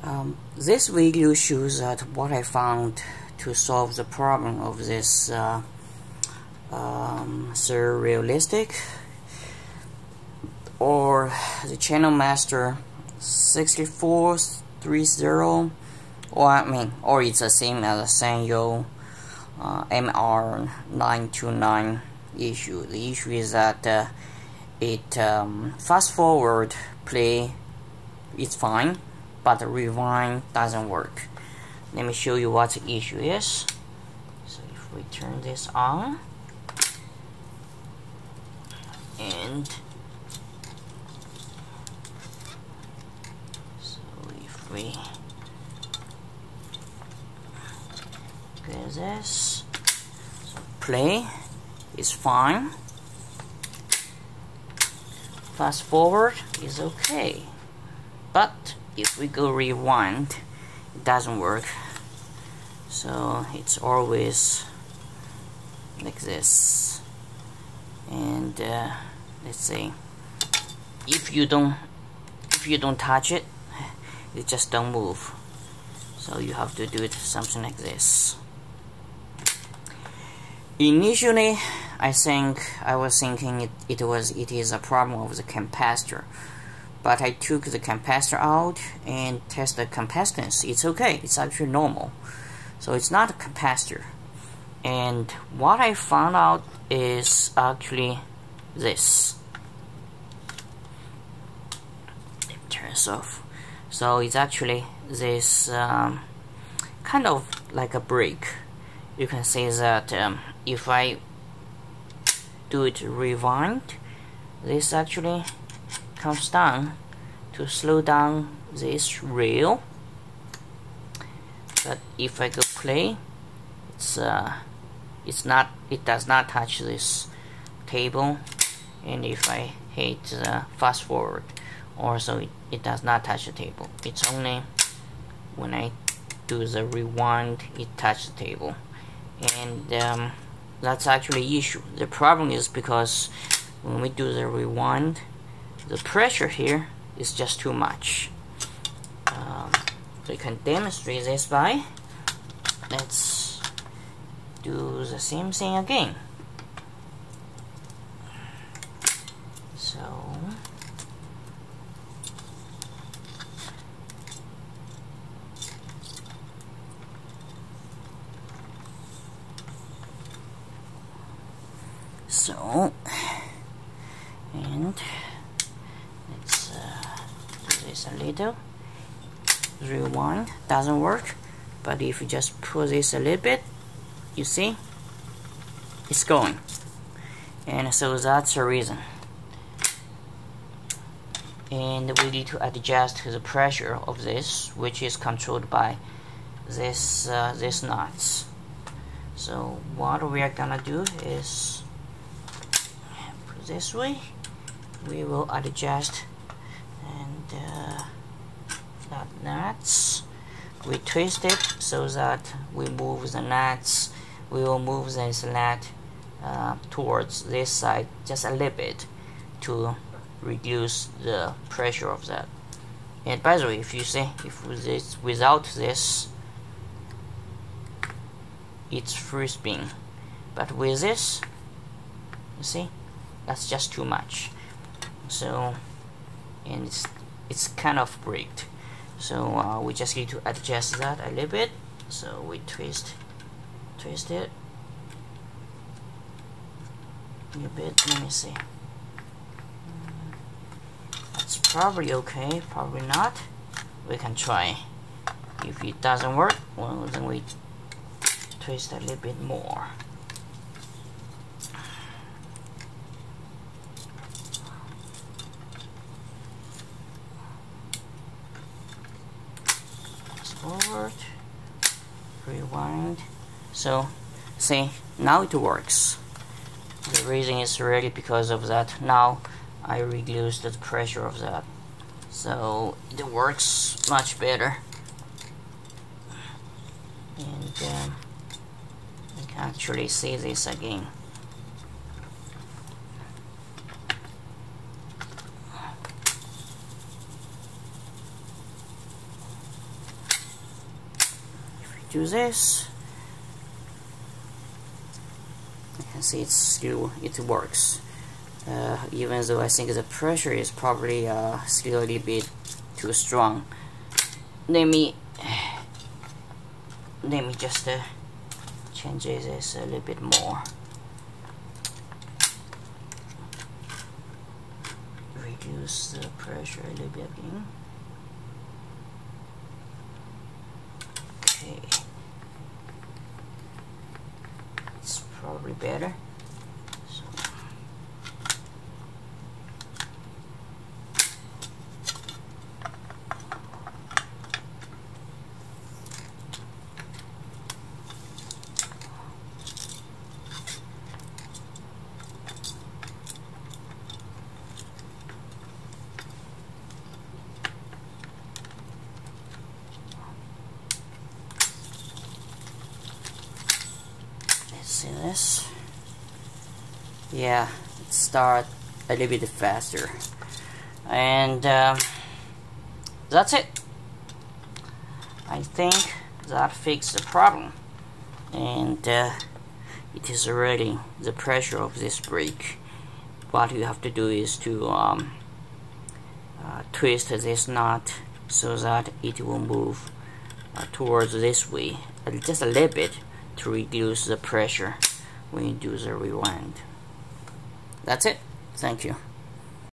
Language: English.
Um, this video shows that what I found to solve the problem of this uh, um, surrealistic or the Channel Master 6430 or I mean or it's the same as the Sanyo uh, MR929 issue. The issue is that uh, it um, fast forward play it's fine but the rewind doesn't work. Let me show you what the issue is. So if we turn this on and so if we get this so play is fine. Fast forward is okay. But if we go rewind it doesn't work. So it's always like this. And uh, let's see. If you don't if you don't touch it it just don't move. So you have to do it something like this. Initially I think I was thinking it, it was it is a problem of the capacitor but I took the capacitor out and test the capacitance. It's okay. It's actually normal. So it's not a capacitor. And what I found out is actually this. It turns off. So it's actually this um, kind of like a brake you can see that um, if I do it rewind this actually comes down to slow down this rail. But if I go play it's uh, it's not it does not touch this table. And if I hit the fast forward also it, it does not touch the table. It's only when I do the rewind it touches the table. And um, that's actually issue. The problem is because when we do the rewind the pressure here is just too much. Um, we can demonstrate this by let's do the same thing again. So so and this a little. Rewind. Doesn't work. But if you just pull this a little bit you see? It's going. And so that's the reason. And we need to adjust the pressure of this which is controlled by this uh, this nuts so what we are gonna do is put this way. We will adjust and uh, that nuts. We twist it so that we move the nuts. We will move this nut uh, towards this side just a little bit to reduce the pressure of that. And by the way if you see if this without this it's free spin but with this you see that's just too much. So and it's it's kind of braked so uh, we just need to adjust that a little bit. So we twist twist it. A bit let me see. That's probably okay probably not. We can try. If it doesn't work well then we twist a little bit more forward rewind. So see now it works. The reason is really because of that. Now I reduced the pressure of that. So it works much better. And um, you can actually see this again do this. You can see it's still it works. Uh, even though I think the pressure is probably uh, still a little bit too strong. Let me let me just uh, change this a little bit more. Reduce the pressure a little bit again okay it's probably better see this. Yeah start a little bit faster. And um, that's it. I think that fixed the problem. And uh, it is already the pressure of this brake what you have to do is to um, uh, twist this nut so that it will move uh, towards this way just a little bit to reduce the pressure when you do the rewind. That's it. Thank you.